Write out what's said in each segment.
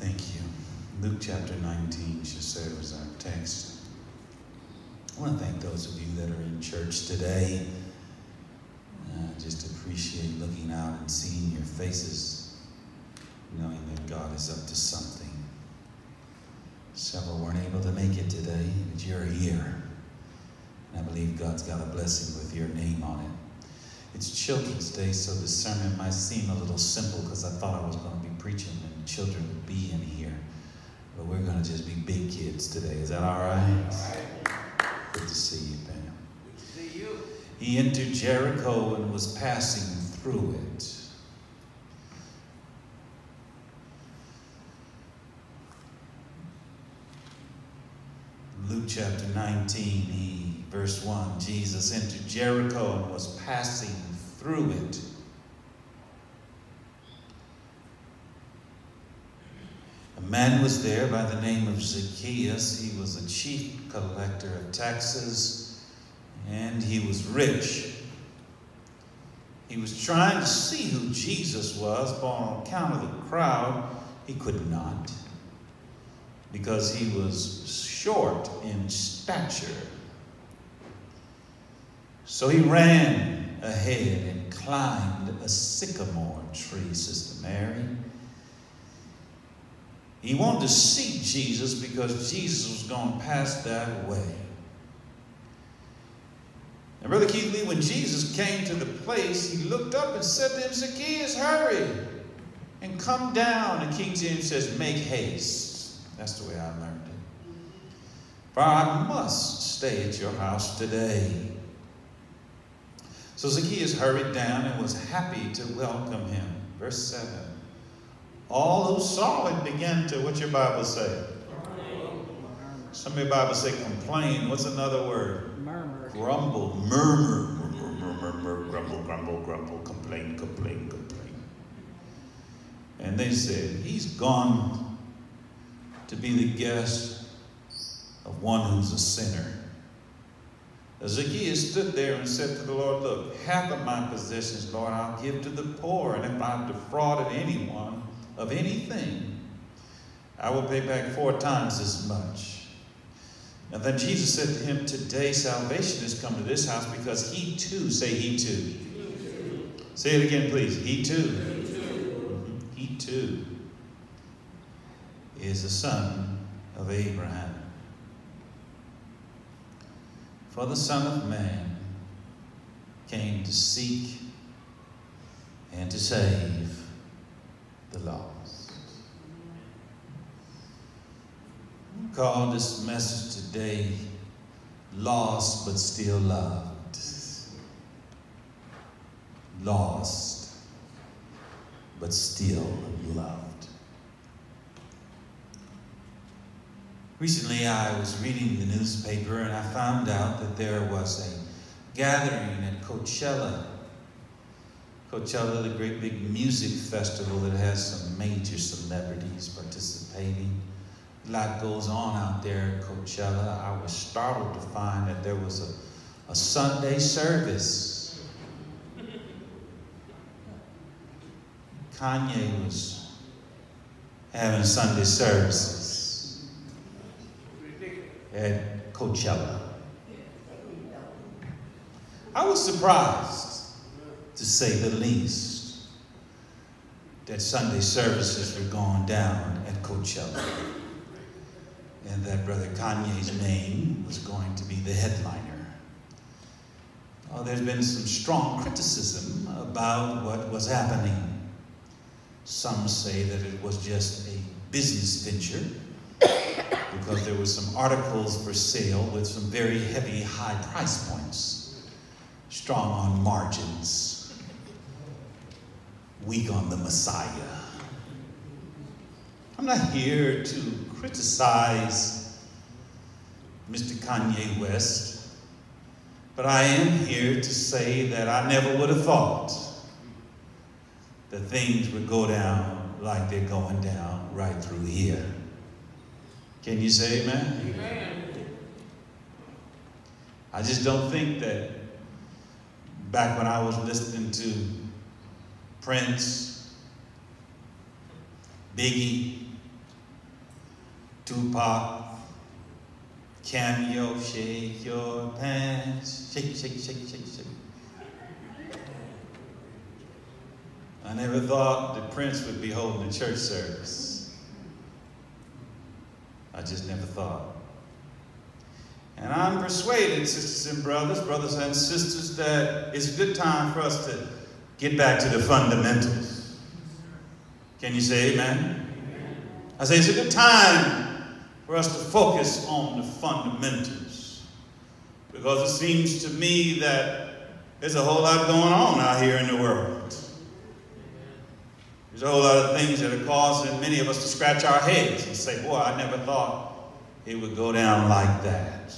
Thank you. Luke chapter 19 should serve as our text. I want to thank those of you that are in church today. I just appreciate looking out and seeing your faces, knowing that God is up to something. Several weren't able to make it today, but you're here. And I believe God's got a blessing with your name on it. It's Children's Day, so the sermon might seem a little simple because I thought I was going to be preaching children would be in here. But we're going to just be big kids today. Is that all right? Good to see you, Pam. Good to see you. He entered Jericho and was passing through it. Luke chapter 19, he, verse 1, Jesus entered Jericho and was passing through it. A man was there by the name of Zacchaeus. He was a chief collector of taxes and he was rich. He was trying to see who Jesus was, but on account of the crowd, he could not because he was short in stature. So he ran ahead and climbed a sycamore tree, Sister Mary. He wanted to see Jesus because Jesus was going to pass that way. And Brother Keith Lee, when Jesus came to the place, he looked up and said to him, Zacchaeus, hurry and come down. And King James says, make haste. That's the way I learned it. For I must stay at your house today. So Zacchaeus hurried down and was happy to welcome him. Verse 7. All who saw it began to, what's your Bible say? Some of your Bible say complain. What's another word? Murmur. Grumble, murmur, murmur, murmur, murmur, grumble, grumble, grumble, complain, complain, complain. And they said, He's gone to be the guest of one who's a sinner. Zacchaeus stood there and said to the Lord, Look, half of my possessions, Lord, I'll give to the poor. And if I've defrauded anyone of anything, I will pay back four times as much. And then Jesus said to him, Today salvation has come to this house because he too, say he too. Say it again, please. He too. He too is the son of Abraham. For the Son of Man came to seek and to save the lost. Call this message today Lost but Still Loved. Lost but still loved. Recently, I was reading the newspaper and I found out that there was a gathering at Coachella. Coachella, the great big music festival that has some major celebrities participating. A lot goes on out there at Coachella. I was startled to find that there was a, a Sunday service. Kanye was having Sunday services at Coachella. I was surprised, to say the least, that Sunday services were going down at Coachella and that Brother Kanye's name was going to be the headliner. Oh, there's been some strong criticism about what was happening. Some say that it was just a business venture because there were some articles for sale with some very heavy high price points, strong on margins, weak on the Messiah. I'm not here to criticize Mr. Kanye West, but I am here to say that I never would have thought that things would go down like they're going down right through here. Can you say amen? Amen. I just don't think that back when I was listening to Prince, Biggie, Tupac, Cameo, shake your pants, shake, shake, shake, shake, shake. I never thought that Prince would be holding a church service. I just never thought. And I'm persuaded, sisters and brothers, brothers and sisters, that it's a good time for us to get back to the fundamentals. Can you say amen? I say it's a good time for us to focus on the fundamentals. Because it seems to me that there's a whole lot going on out here in the world. There's a whole lot of things that are causing many of us to scratch our heads and say, Boy, I never thought it would go down like that.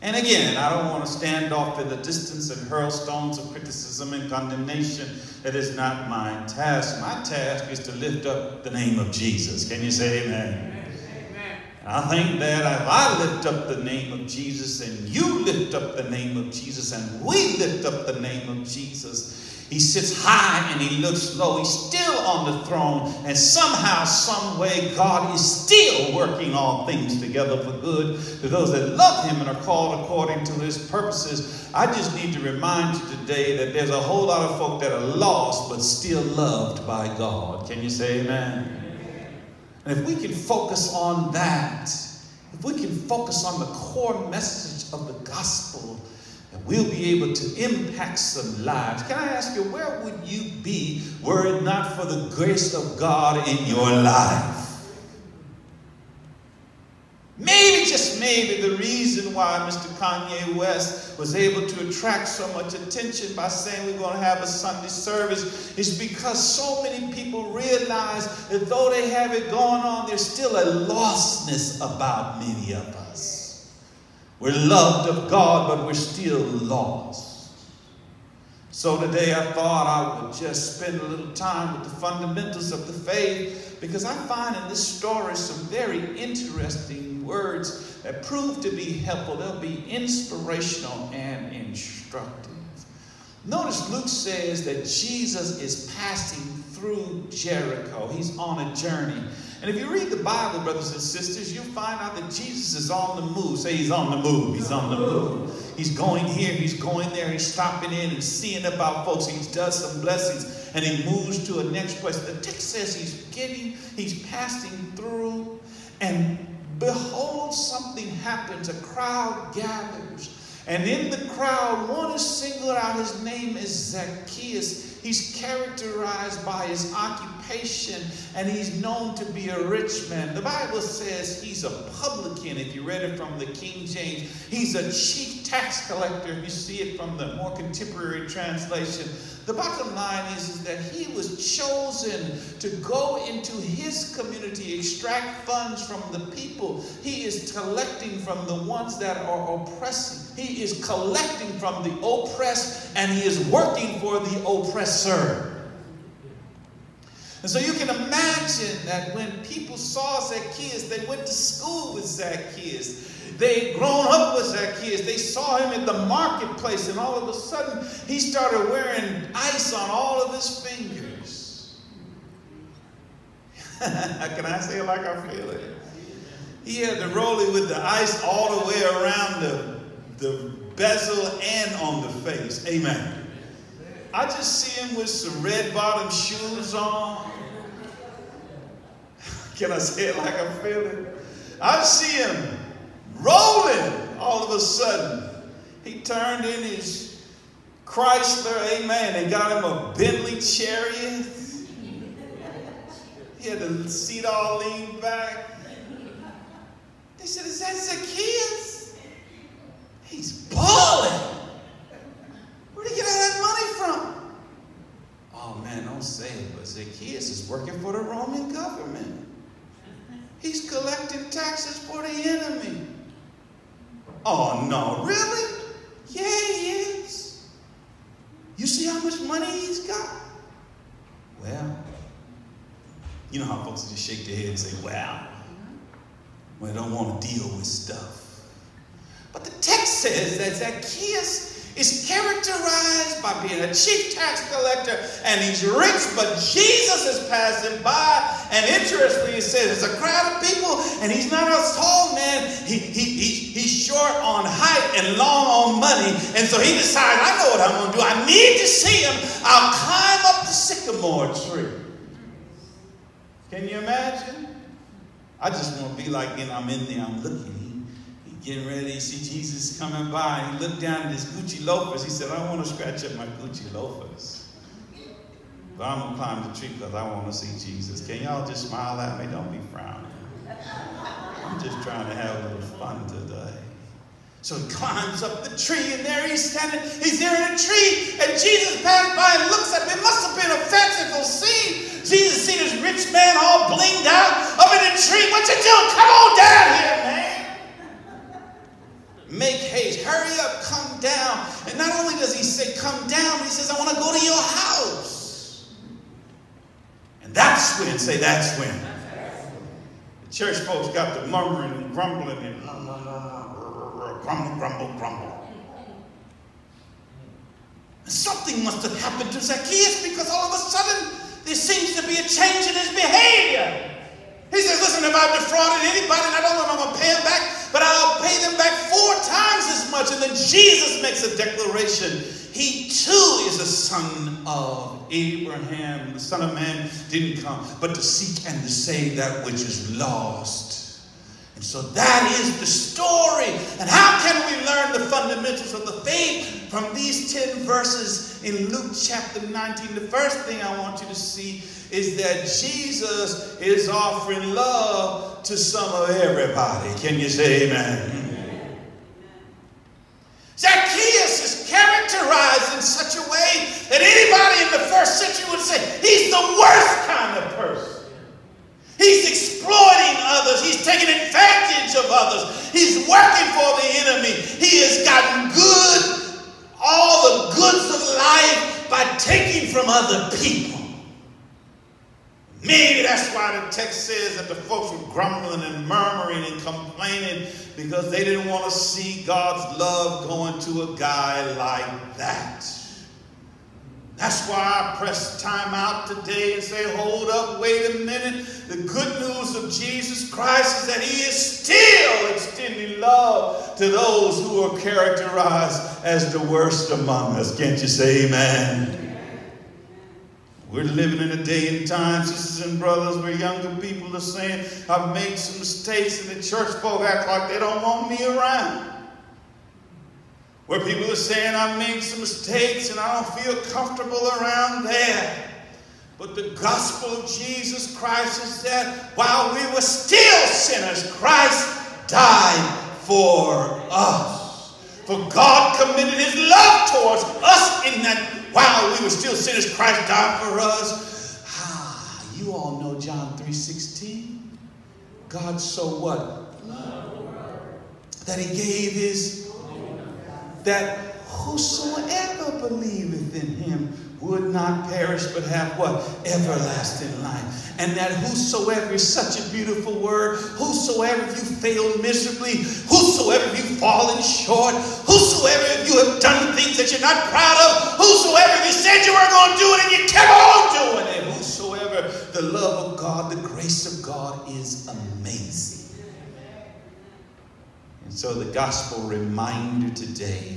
And again, I don't want to stand off in the distance and hurl stones of criticism and condemnation. That is not my task. My task is to lift up the name of Jesus. Can you say amen? amen. I think that if I lift up the name of Jesus and you lift up the name of Jesus and we lift up the name of Jesus, he sits high and he looks low. He's still on the throne. And somehow, some way, God is still working all things together for good to those that love him and are called according to his purposes. I just need to remind you today that there's a whole lot of folk that are lost but still loved by God. Can you say amen? And if we can focus on that, if we can focus on the core message of the gospel, we'll be able to impact some lives. Can I ask you, where would you be were it not for the grace of God in your life? Maybe, just maybe, the reason why Mr. Kanye West was able to attract so much attention by saying we're going to have a Sunday service is because so many people realize that though they have it going on, there's still a lostness about many of us. We're loved of God, but we're still lost. So today I thought I would just spend a little time with the fundamentals of the faith because I find in this story some very interesting words that prove to be helpful. They'll be inspirational and instructive. Notice Luke says that Jesus is passing through Jericho. He's on a journey. And if you read the Bible, brothers and sisters, you'll find out that Jesus is on the move. Say he's on the move. He's on the move. He's going here, he's going there, he's stopping in and seeing about folks. He does some blessings and he moves to a next place. The text says he's getting, he's passing through, and behold, something happens. A crowd gathers. And in the crowd, one is singled out. His name is Zacchaeus. He's characterized by his occupation and he's known to be a rich man. The Bible says he's a publican, if you read it from the King James. He's a chief tax collector, if you see it from the more contemporary translation. The bottom line is, is that he was chosen to go into his community, extract funds from the people. He is collecting from the ones that are oppressing. He is collecting from the oppressed and he is working for the oppressor. And so you can imagine that when people saw Zacchaeus, they went to school with Zacchaeus. They had grown up with Zacchaeus. They saw him at the marketplace, and all of a sudden, he started wearing ice on all of his fingers. Can I say it like I feel it? He had the rolling with the ice all the way around the, the bezel and on the face. Amen. I just see him with some red bottom shoes on. Can I say it like I'm feeling? I see him rolling all of a sudden. He turned in his Chrysler, amen, and got him a Bentley chariot. He had the seat all leaned back. They said, Is that Zacchaeus? He's balling. Where'd he get all that money from? Oh man, don't say it, but Zacchaeus is working for the Roman government. He's collecting taxes for the enemy. Oh, no, really? Yeah, he is. You see how much money he's got? Well, you know how folks just shake their head and say, well, they don't want to deal with stuff. But the text says that Zacchaeus is characterized by being a chief tax collector and he's rich, but Jesus is passing by And interestingly, it says there's a crowd of people, and he's not a tall man. He, he, he, he's short on height and long on money. And so he decides, I know what I'm going to do. I need to see him. I'll climb up the sycamore tree. Can you imagine? I just want to be like, know, I'm in there, I'm looking. Getting ready. See Jesus coming by. He looked down at his Gucci loafers. He said, I want to scratch up my Gucci loafers. But I'm going to climb the tree because I want to see Jesus. Can y'all just smile at me? Don't be frowning. I'm just trying to have a little fun today. So he climbs up the tree, and there he's standing. He's there in a tree, and Jesus passed by and looks at him. It must have been a fanciful scene. What you doing? Come on down here, man. Make haste. Hurry up. Come down. And not only does he say, come down, he says, I want to go to your house. And that's when, say that's when. The church folks got the murmuring and grumbling and ah, ah, ah, grumble, grumble, grumble. something must have happened to Zacchaeus because all of a sudden there seems to be a change in his behavior. He says, listen, if I've defrauded anybody and I don't know if I'm going to pay them back, but I'll pay them back four times as much. And then Jesus makes a declaration he too is a son of Abraham. The Son of Man didn't come but to seek and to save that which is lost. And so that is the story. And how can we learn the fundamentals of the faith from these 10 verses in Luke chapter 19? The first thing I want you to see is that Jesus is offering love to some of everybody. Can you say amen? Zacchaeus is characterized in such a way that anybody in the first century would say he's the worst kind of person. He's exploiting others. He's taking advantage of others. He's working for the enemy. He has gotten good, all the goods of life by taking from other people. Maybe that's why the text says that the folks were grumbling and murmuring and complaining because they didn't want to see God's love going to a guy like that. That's why I press time out today and say, hold up, wait a minute. The good news of Jesus Christ is that he is still extending love to those who are characterized as the worst among us. Can't you say amen? We're living in a day and time, sisters and brothers, where younger people are saying, I've made some mistakes, and the church folk act like they don't want me around. Where people are saying, I've made some mistakes and I don't feel comfortable around there. But the gospel of Jesus Christ is that while we were still sinners, Christ died for us. For God committed his love towards us in that while we were still sinners, Christ died for us. Ah, you all know John 3.16. God so what? That he gave his, that whosoever believeth in him would not perish but have what? Everlasting life. And that whosoever is such a beautiful word, whosoever you failed miserably, whosoever you've fallen short, whosoever you have done things that you're not proud of, whosoever you said you weren't going to do it and you kept on doing it, whosoever, the love of God, the grace of God is amazing. And so the gospel reminder today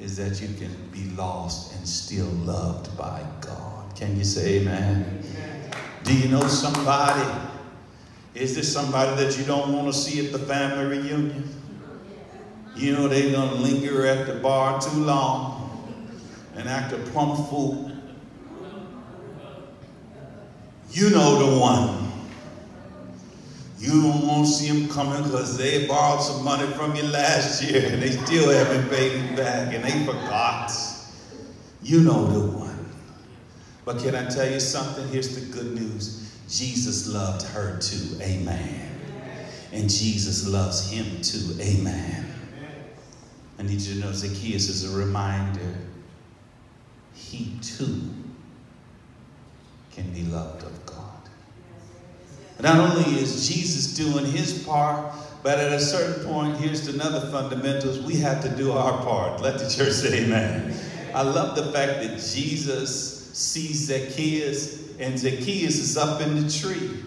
is that you can be lost and still loved by God. Can you say amen? amen? Do you know somebody? Is there somebody that you don't want to see at the family reunion? You know they're going to linger at the bar too long and act a plumb fool. You know the one. You don't want to see them coming because they borrowed some money from you last year and they still haven't paid it back and they forgot. You know the one. But can I tell you something? Here's the good news. Jesus loved her too. Amen. And Jesus loves him too. Amen. I need you to know Zacchaeus is a reminder. He too can be loved of God. Not only is Jesus doing his part, but at a certain point, here's another fundamentals. We have to do our part. Let the church say amen. I love the fact that Jesus sees Zacchaeus and Zacchaeus is up in the tree.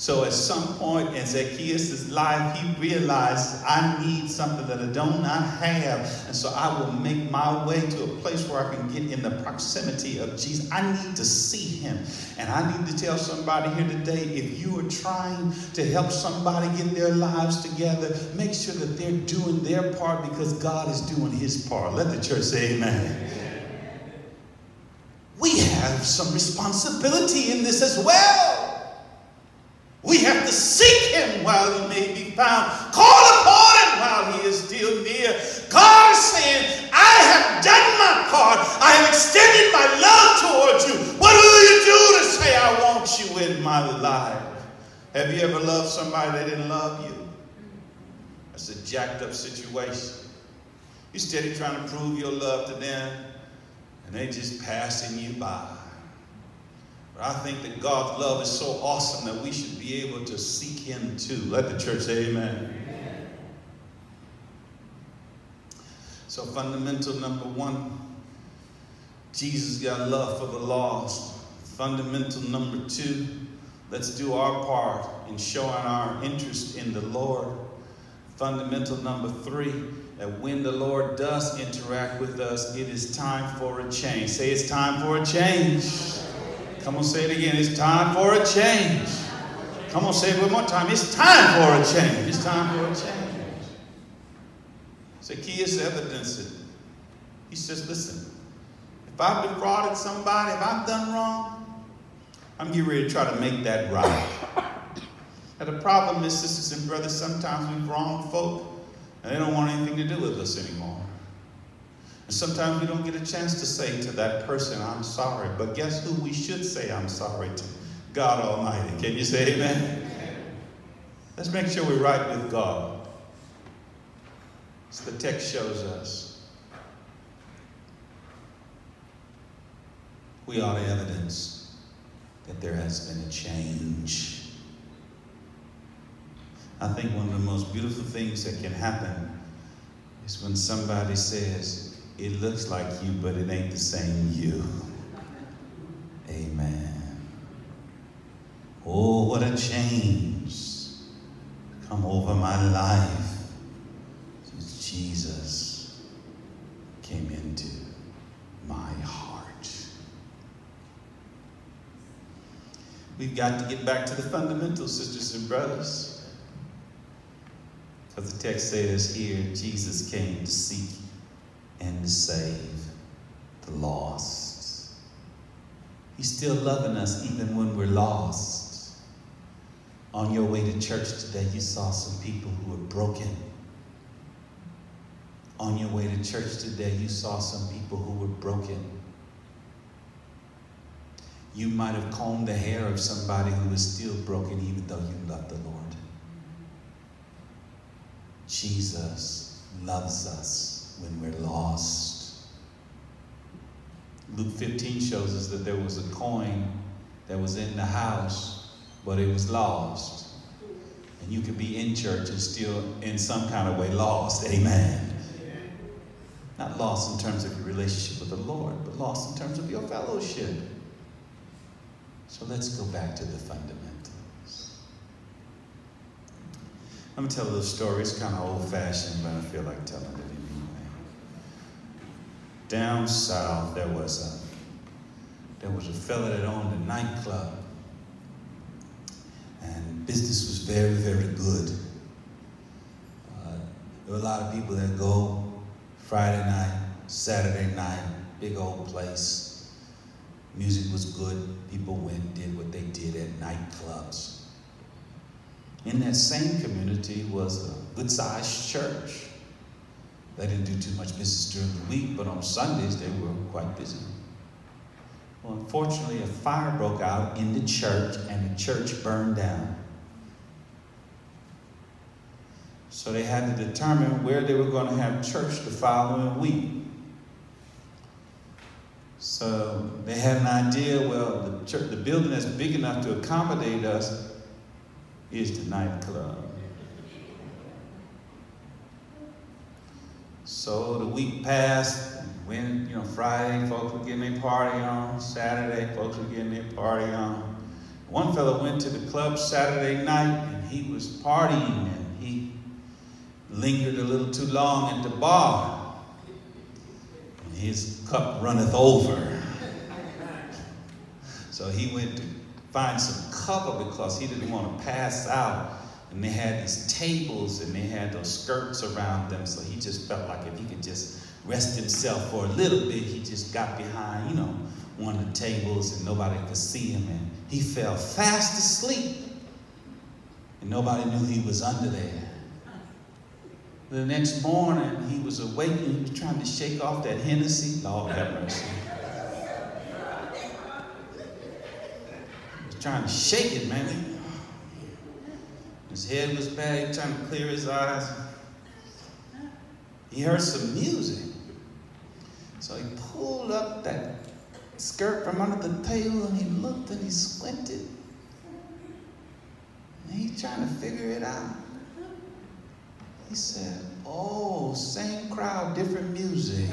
So at some point in Zacchaeus' life, he realized, I need something that I do not have. And so I will make my way to a place where I can get in the proximity of Jesus. I need to see him. And I need to tell somebody here today, if you are trying to help somebody get their lives together, make sure that they're doing their part because God is doing his part. Let the church say amen. We have some responsibility in this as well. We have to seek him while he may be found. Call upon him while he is still near. God is saying, I have done my part. I have extended my love towards you. What will you do to say, I want you in my life? Have you ever loved somebody that didn't love you? That's a jacked up situation. You're steady trying to prove your love to them, and they're just passing you by. But I think that God's love is so awesome that we should be able to seek Him too. Let the church say amen. amen. So, fundamental number one, Jesus got love for the lost. Fundamental number two, let's do our part in showing our interest in the Lord. Fundamental number three, that when the Lord does interact with us, it is time for a change. Say it's time for a change. Come on, say it again. It's time for a change. Come on, say it one more time. It's time for a change. It's time for a change. Zacchaeus evidence it. He says, listen, if I've defrauded somebody, if I've done wrong, I'm getting ready to try to make that right. Now, the problem is, sisters and brothers, sometimes we've wronged folk and they don't want anything to do with us anymore. Sometimes we don't get a chance to say to that person, I'm sorry. But guess who we should say I'm sorry to? God Almighty. Can you say amen? Let's make sure we're right with God. As the text shows us. We ought to evidence that there has been a change. I think one of the most beautiful things that can happen is when somebody says, it looks like you, but it ain't the same you. Amen. Oh, what a change come over my life since Jesus came into my heart. We've got to get back to the fundamentals, sisters and brothers. Because the text says here, Jesus came to seek and save the lost. He's still loving us even when we're lost. On your way to church today, you saw some people who were broken. On your way to church today, you saw some people who were broken. You might have combed the hair of somebody who was still broken, even though you love the Lord. Jesus loves us when we're lost. Luke 15 shows us that there was a coin that was in the house, but it was lost. And you could be in church and still, in some kind of way, lost. Amen. Not lost in terms of your relationship with the Lord, but lost in terms of your fellowship. So let's go back to the fundamentals. I'm going to tell a little story. It's kind of old fashioned, but I feel like telling it down south there was a there was a fella that owned a nightclub. And business was very very good. Uh, there were a lot of people that go friday night saturday night big old place. Music was good. People went did what they did at nightclubs. In that same community was a good sized church they didn't do too much business during the week, but on Sundays they were quite busy. Well, unfortunately, a fire broke out in the church and the church burned down. So they had to determine where they were going to have church the following week. So they had an idea well, the, church, the building that's big enough to accommodate us is the nightclub. So the week passed, when, you know, Friday, folks were getting their party on. Saturday, folks were getting their party on. One fellow went to the club Saturday night and he was partying and he lingered a little too long at the bar. And his cup runneth over. So he went to find some cover because he didn't want to pass out. And they had these tables and they had those skirts around them. So he just felt like if he could just rest himself for a little bit, he just got behind, you know, one of the tables and nobody could see him. And he fell fast asleep. And nobody knew he was under there. The next morning, he was awake and he was trying to shake off that Hennessy. Lord have mercy. He was trying to shake it, man. His head was was trying to clear his eyes. He heard some music. So he pulled up that skirt from under the table and he looked and he squinted. And he's trying to figure it out. He said, Oh, same crowd, different music.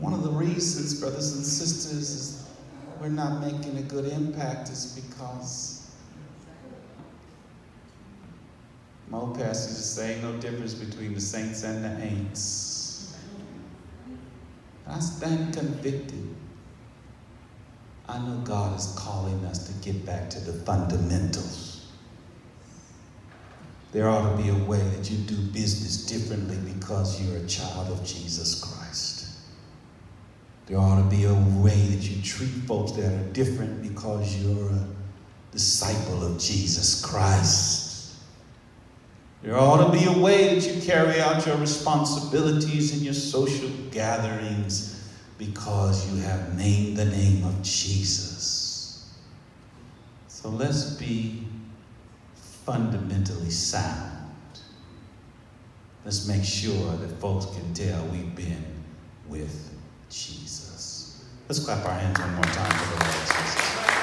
One of the reasons, brothers and sisters, is we're not making a good impact is because my old pastor saying no difference between the saints and the ain'ts. I stand convicted. I know God is calling us to get back to the fundamentals. There ought to be a way that you do business differently because you're a child of Jesus Christ. There ought to be a way that you treat folks that are different because you're a disciple of Jesus Christ. There ought to be a way that you carry out your responsibilities in your social gatherings because you have named the name of Jesus. So let's be fundamentally sound. Let's make sure that folks can tell we've been with Jesus. Let's clap our hands one more time for the Lord Jesus.